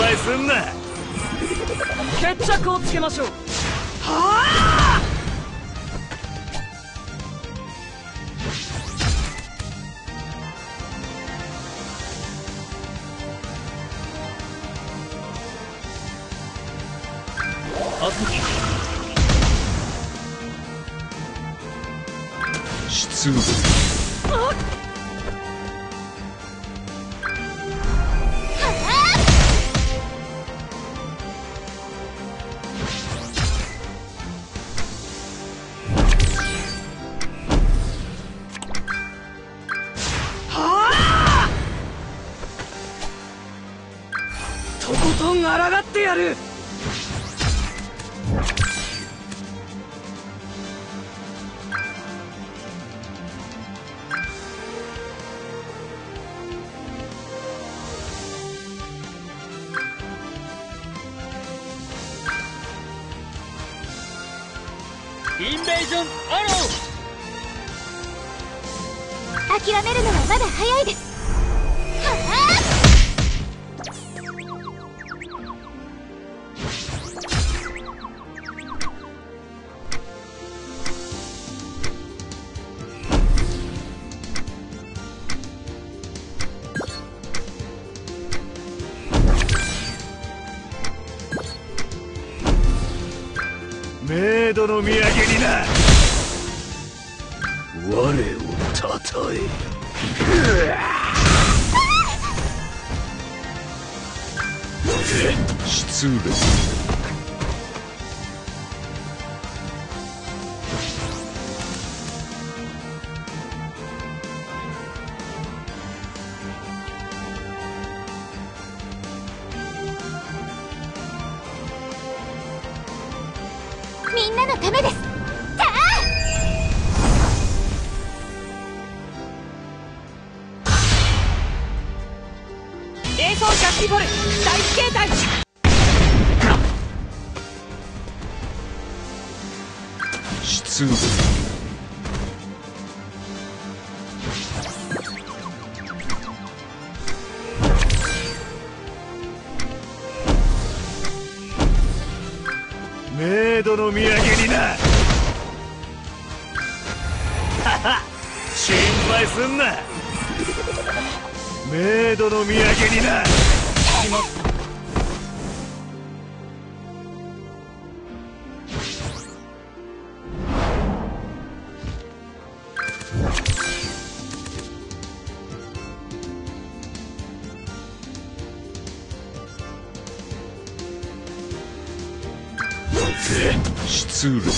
配すんな。決着をつけましょう。はあ出動インベージョンアロー諦めるのはまだ早いです。はメイドの土産にな我をたたえ。失礼みんなのためです映像ジャッキボル大形態出動メイドの土産にな。はは心配すんな。メイドの土産にな。失礼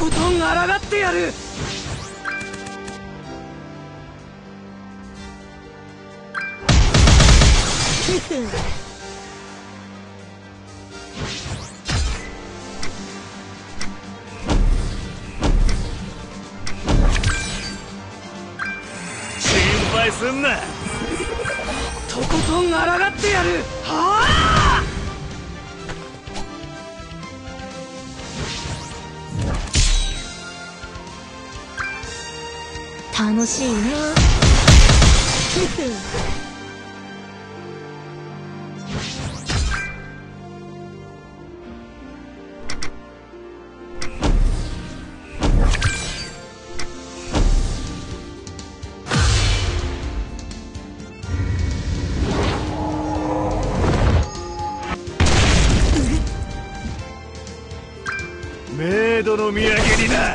ことん抗ってやる。心配すんな。とことん抗ってやる楽しいな。メイドの土産にな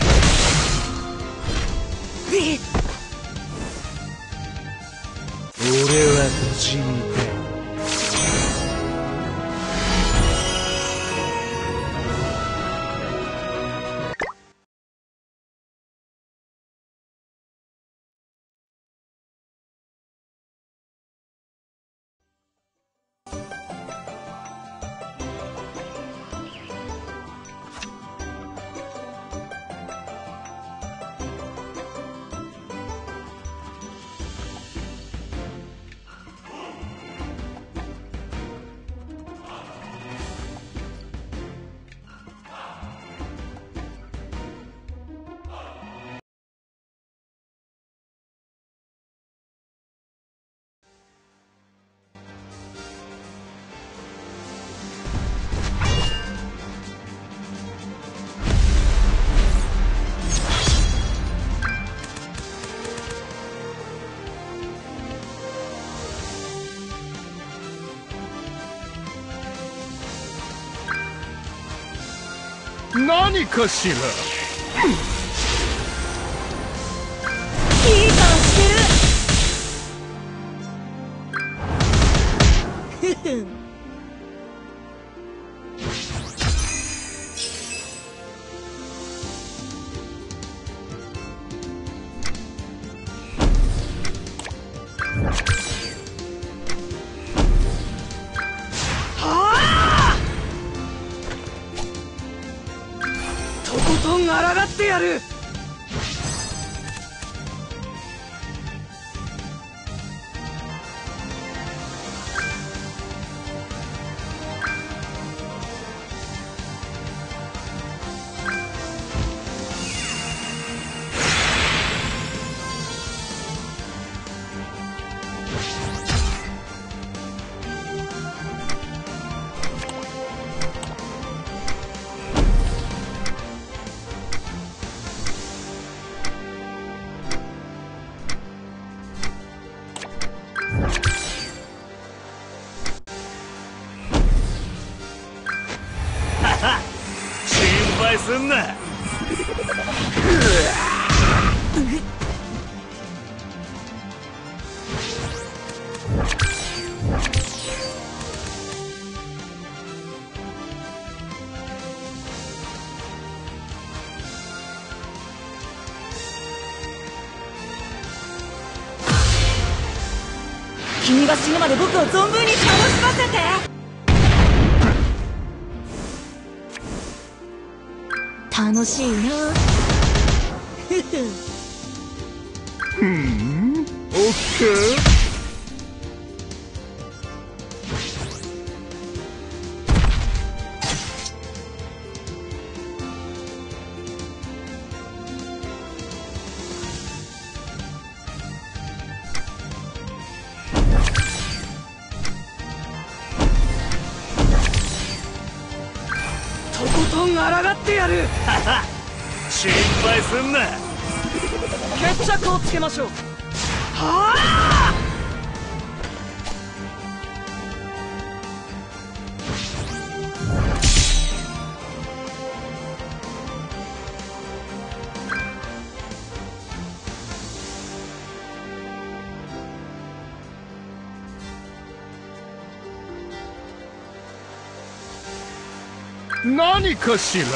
俺はこっちにいたい。何かしら？いい顔してる。ふふんとことん抗ってやる。配すんな。君が死ぬまで僕を存分に楽しませて。楽しいな。ふふ。んオッケーん抗ってやる。心配すんな。決着をつけましょう。はあ何かしら。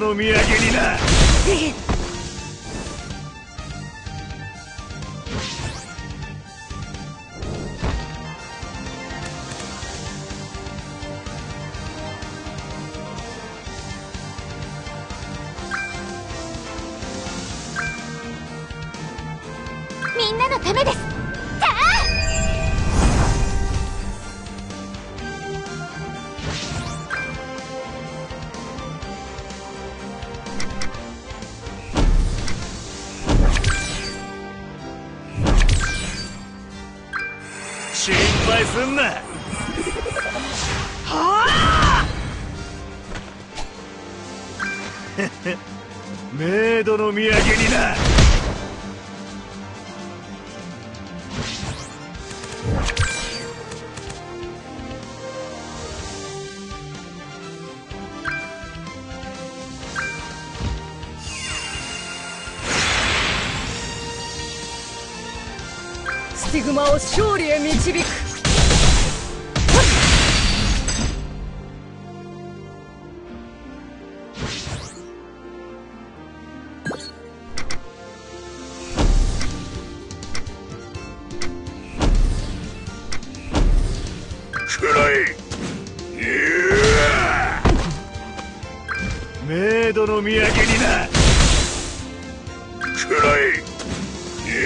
の土産にな。みんなのためです。メイドの土産にな。スティグマを勝利へ導く。産にな。くらえや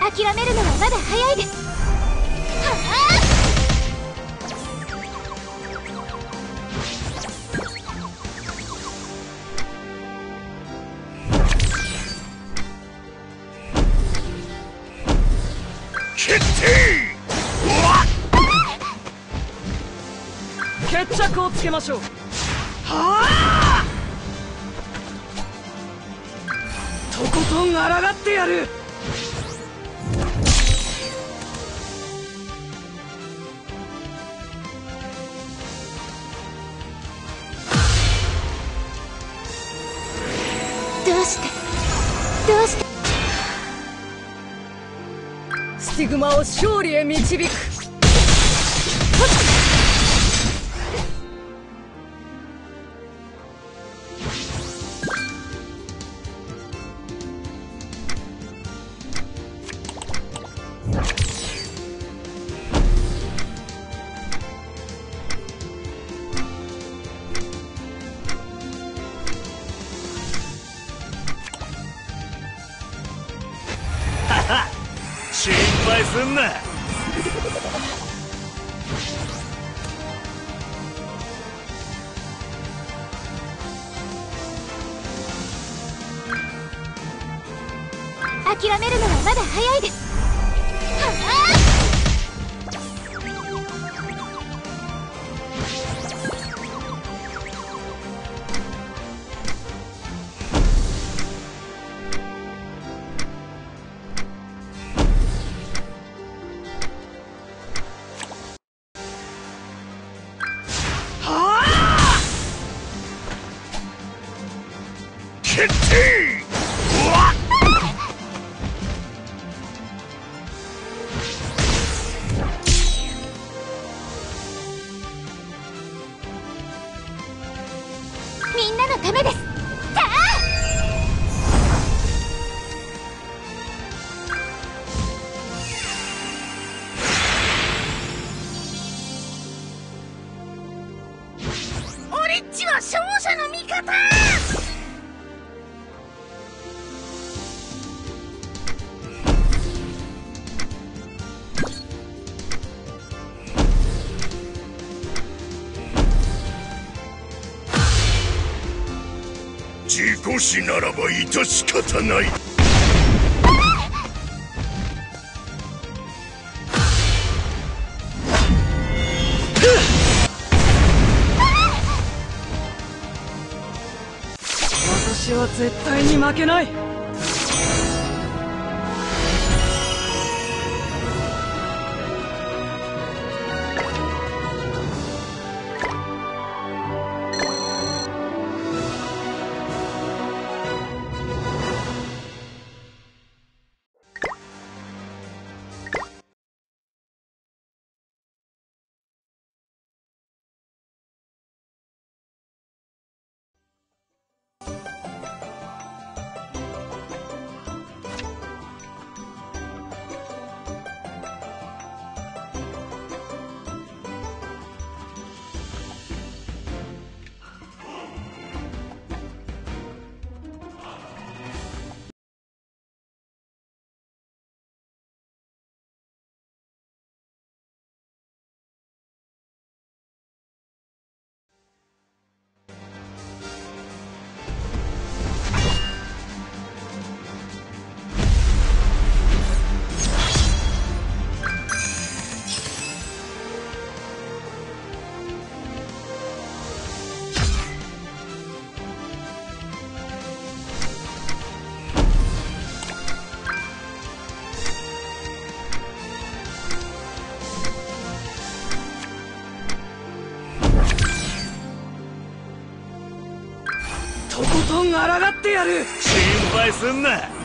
諦めるのはまだ早いです。ましょう。はあ！とことん抗ってやる。あどうして？どうして？スティグマを勝利へ導くすんなみんなのためです。事故死ならば致し方ない。私は絶対に負けない。とことん抗ってやる。心配すんな。